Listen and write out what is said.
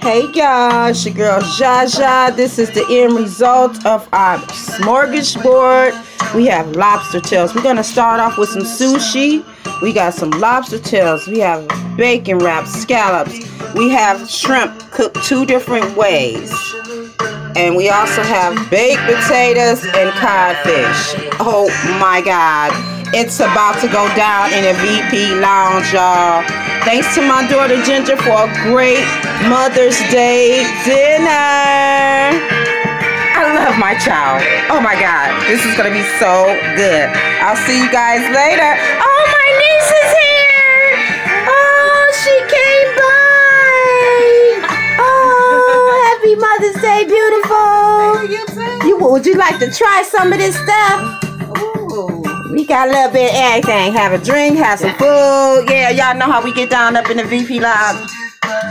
Hey guys, your girl ZsaZsa. This is the end result of our smorgasbord. We have lobster tails. We're gonna start off with some sushi. We got some lobster tails. We have bacon wraps, scallops. We have shrimp cooked two different ways. And we also have baked potatoes and codfish. Oh my god. It's about to go down in a VP lounge, y'all. Thanks to my daughter Ginger for a great Mother's Day dinner. I love my child. Oh my God, this is gonna be so good. I'll see you guys later. Oh, my niece is here. Oh, she came by. Oh, happy Mother's Day, beautiful. You too. You would you like to try some of this stuff? Got a little bit of everything. Have a drink, have some food. Yeah, y'all know how we get down up in the VP Lounge.